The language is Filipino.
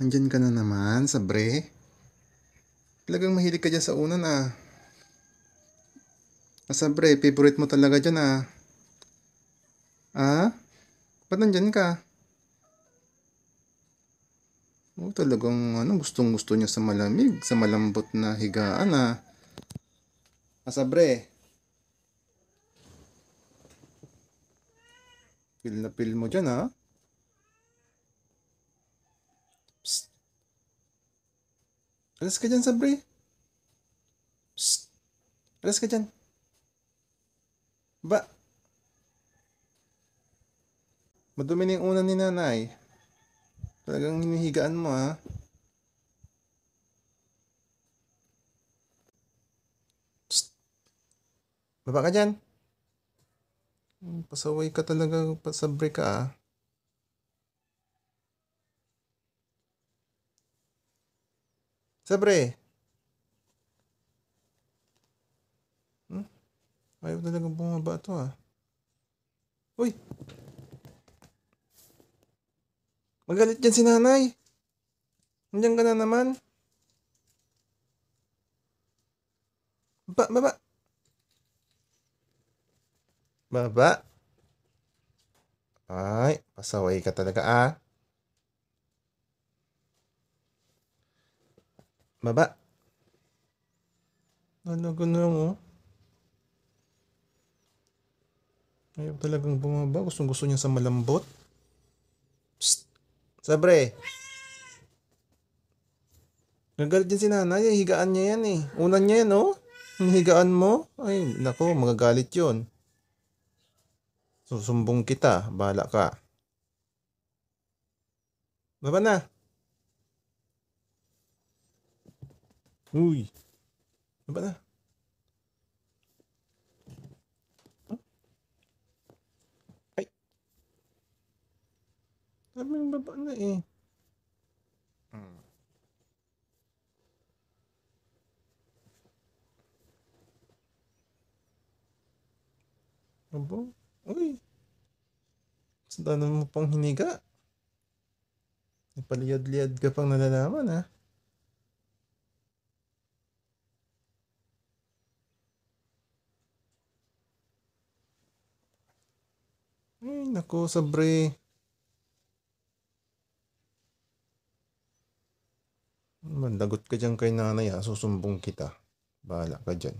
Nandyan ka na naman, sabre. Talagang mahilig ka dyan sa unan ah. Ah, sabre, favorite mo talaga dyan ah. Ah? Ba't nandyan ka? Oh, talagang ano, gustong gusto niya sa malamig, sa malambot na higaan ah. Ah, sabre. Feel na feel mo dyan ah. Alas ka dyan, Sabre. Psst. Alas ka dyan. Ba? Madumi na yung unan ni nanay. Talagang hinihigaan mo, ha? Psst. Baba ka dyan. Pasaway ka talaga, pasabre ka, ah. Sabre. Hmm? Ayaw talaga bumaba to ah. Uy! Magalit dyan si nanay. Nandiyan ka na naman. Baba, baba. Baba. Ay, pasaway ka talaga ah. Baba. Talaga na oh. Ayaw talagang bumaba. Gustong gusto niya sa malambot. Psst. Sabre. Nagalit din si nanay. eh. Higaan niya yan eh. Unan niya yan oh. Higaan mo. Ay, nako. Magagalit yun. Susumbong kita. Bahala ka. Baba na. Uy. Baba na. Huh? Ay. Sabi ng baba na eh. Hmm. Abo? Uy. Sandanan mo pang hiniga. Napaliyad-liyad ka pang nalalaman ha. Ay, nako, sabre. Mandagot ka dyan kay nanay ha, susumbong kita. Bahala ka dyan.